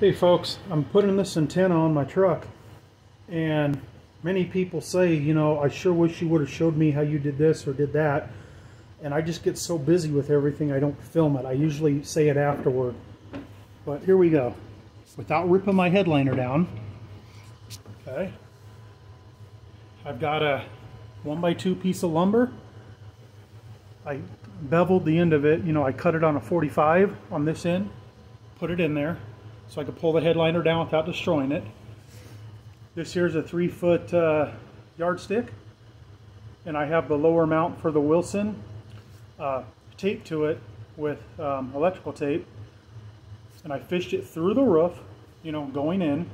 Hey folks, I'm putting this antenna on my truck and many people say, you know, I sure wish you would have showed me how you did this or did that. And I just get so busy with everything I don't film it. I usually say it afterward. But here we go. Without ripping my headliner down. Okay. I've got a one by two piece of lumber. I beveled the end of it, you know, I cut it on a 45 on this end, put it in there so I could pull the headliner down without destroying it. This here's a three foot uh, yardstick and I have the lower mount for the Wilson uh, taped to it with um, electrical tape and I fished it through the roof, you know, going in.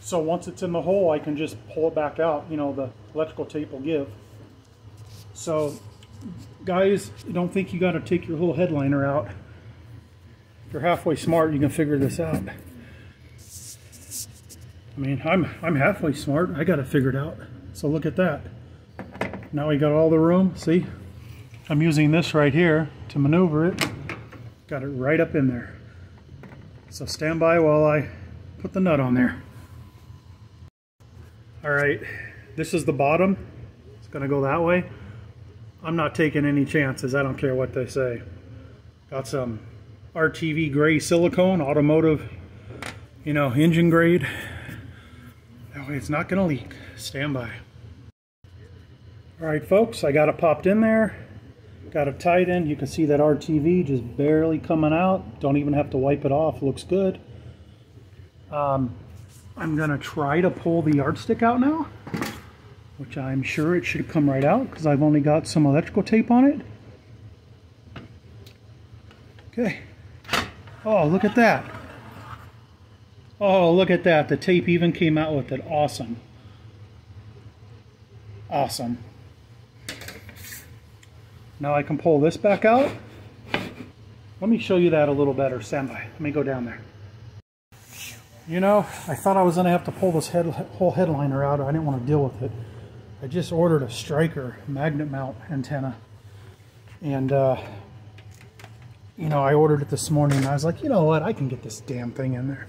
So once it's in the hole, I can just pull it back out, you know, the electrical tape will give. So guys, don't think you got to take your whole headliner out. If you're halfway smart, you can figure this out. I mean, I'm, I'm halfway smart. I got it figured out. So look at that. Now we got all the room. See? I'm using this right here to maneuver it. Got it right up in there. So stand by while I put the nut on there. All right, this is the bottom. It's gonna go that way. I'm not taking any chances. I don't care what they say. Got some RTV gray silicone, automotive, you know, engine grade. That way it's not gonna leak. Stand by. All right, folks, I got it popped in there. Got it tight in. You can see that RTV just barely coming out. Don't even have to wipe it off. Looks good. Um, I'm going to try to pull the yardstick out now, which I'm sure it should come right out because I've only got some electrical tape on it. Okay. Oh, look at that. Oh, look at that. The tape even came out with it. Awesome. Awesome. Now I can pull this back out. Let me show you that a little better. Stand by. Let me go down there. You know, I thought I was going to have to pull this head, whole headliner out. I didn't want to deal with it. I just ordered a Stryker magnet mount antenna. And, uh, you know, I ordered it this morning. I was like, you know what? I can get this damn thing in there.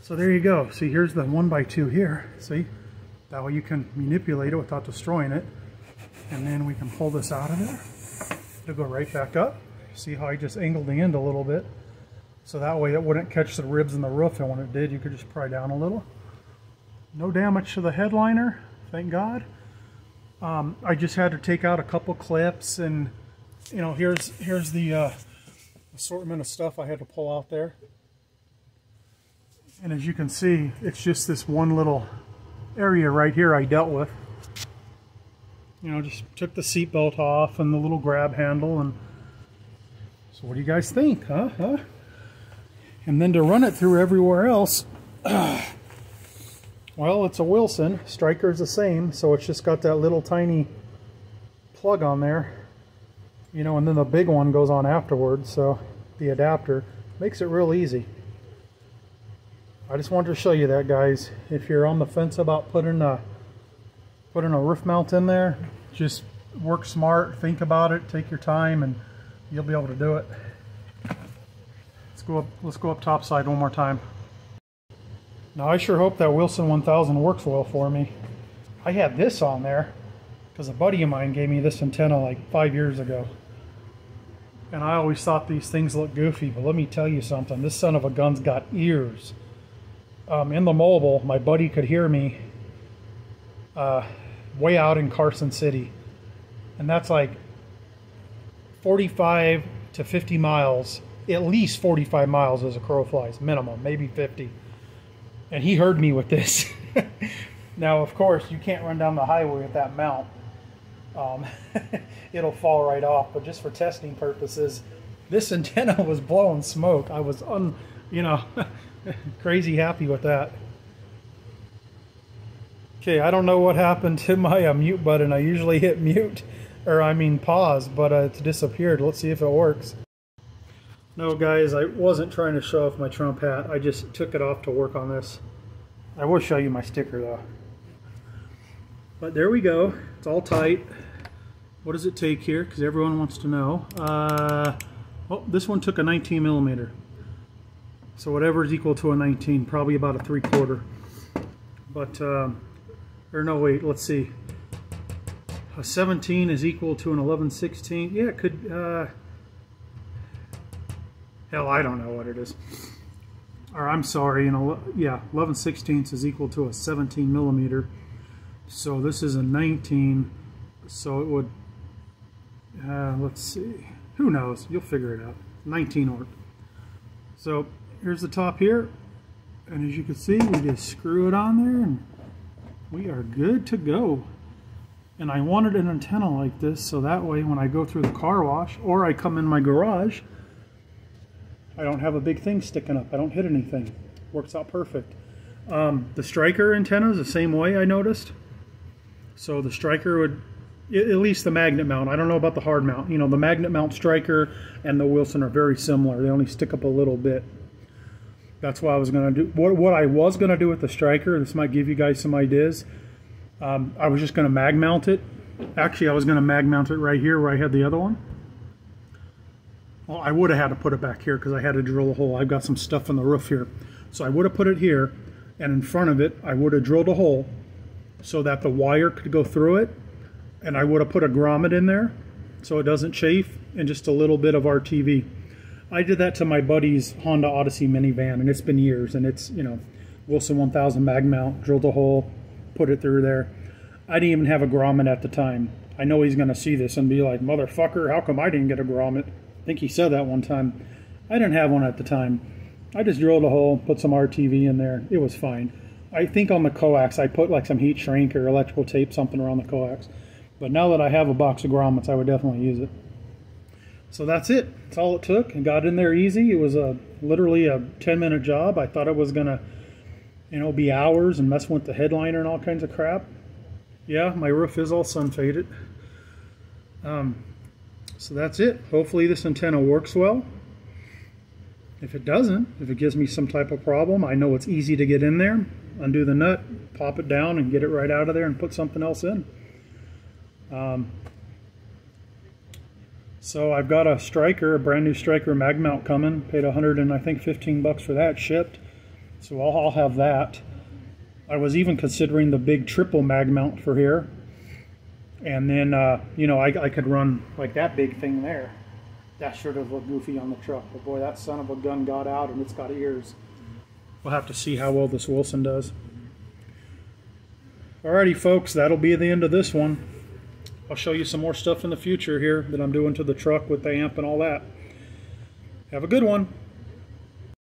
So there you go. See, here's the one by two here. See? That way you can manipulate it without destroying it. And then we can pull this out of there. It'll go right back up. See how I just angled the end a little bit. So that way it wouldn't catch the ribs in the roof. And when it did, you could just pry down a little. No damage to the headliner, thank God. Um, I just had to take out a couple clips and, you know, here's, here's the uh, assortment of stuff I had to pull out there. And as you can see, it's just this one little area right here I dealt with you know, just took the seatbelt off and the little grab handle. And so what do you guys think, huh? huh? And then to run it through everywhere else, well, it's a Wilson. Stryker's the same, so it's just got that little tiny plug on there. You know, and then the big one goes on afterwards, so the adapter makes it real easy. I just wanted to show you that, guys. If you're on the fence about putting a putting a roof mount in there. Just work smart, think about it, take your time, and you'll be able to do it. Let's go up, let's go up top side one more time. Now I sure hope that Wilson 1000 works well for me. I had this on there because a buddy of mine gave me this antenna like five years ago. And I always thought these things looked goofy, but let me tell you something. This son of a gun's got ears. Um, in the mobile, my buddy could hear me uh, way out in Carson City. And that's like 45 to 50 miles, at least 45 miles as a crow flies, minimum, maybe 50. And he heard me with this. now, of course, you can't run down the highway with that mount. Um, it'll fall right off, but just for testing purposes, this antenna was blowing smoke. I was, un, you know, crazy happy with that. Okay, I don't know what happened to my uh, mute button. I usually hit mute, or I mean pause, but uh, it's disappeared. Let's see if it works. No, guys, I wasn't trying to show off my Trump hat. I just took it off to work on this. I will show you my sticker, though. But there we go. It's all tight. What does it take here? Because everyone wants to know. Uh, oh, this one took a 19 millimeter. So whatever is equal to a 19, probably about a three quarter. But, um, or no, wait, let's see. A 17 is equal to an 11 16. Yeah, it could, uh, hell, I don't know what it is. Or I'm sorry, you know, yeah, 11 16ths is equal to a 17 millimeter. So this is a 19, so it would, uh, let's see, who knows, you'll figure it out. 19 or So here's the top here, and as you can see, we just screw it on there, and we are good to go. And I wanted an antenna like this, so that way when I go through the car wash, or I come in my garage, I don't have a big thing sticking up. I don't hit anything. Works out perfect. Um, the Stryker antenna is the same way I noticed. So the Stryker would, at least the magnet mount. I don't know about the hard mount. You know, the magnet mount Stryker and the Wilson are very similar. They only stick up a little bit. That's what I was going to do. What, what I was going to do with the Stryker, this might give you guys some ideas. Um, I was just going to mag mount it. Actually, I was going to mag mount it right here where I had the other one. Well, I would have had to put it back here because I had to drill a hole. I've got some stuff in the roof here. So I would have put it here, and in front of it, I would have drilled a hole so that the wire could go through it, and I would have put a grommet in there so it doesn't chafe, and just a little bit of RTV. I did that to my buddy's Honda Odyssey minivan, and it's been years, and it's, you know, Wilson 1000 mag mount, drilled a hole, put it through there. I didn't even have a grommet at the time. I know he's going to see this and be like, motherfucker, how come I didn't get a grommet? I think he said that one time. I didn't have one at the time. I just drilled a hole, put some RTV in there. It was fine. I think on the coax I put like some heat shrink or electrical tape, something around the coax. But now that I have a box of grommets, I would definitely use it. So that's it. That's all it took. And got in there easy. It was a literally a 10 minute job. I thought it was gonna, you know, be hours and mess with the headliner and all kinds of crap. Yeah, my roof is all sun faded. Um, so that's it. Hopefully this antenna works well. If it doesn't, if it gives me some type of problem, I know it's easy to get in there, undo the nut, pop it down and get it right out of there and put something else in. Um, so I've got a Stryker, a brand new Stryker mag mount coming. Paid 100 and I think 15 bucks for that shipped. So I'll, I'll have that. I was even considering the big triple mag mount for here. And then, uh, you know, I, I could run like that big thing there. That should have looked goofy on the truck. But boy, that son of a gun got out and it's got ears. We'll have to see how well this Wilson does. Alrighty, folks, that'll be the end of this one. I'll show you some more stuff in the future here that I'm doing to the truck with the amp and all that. Have a good one.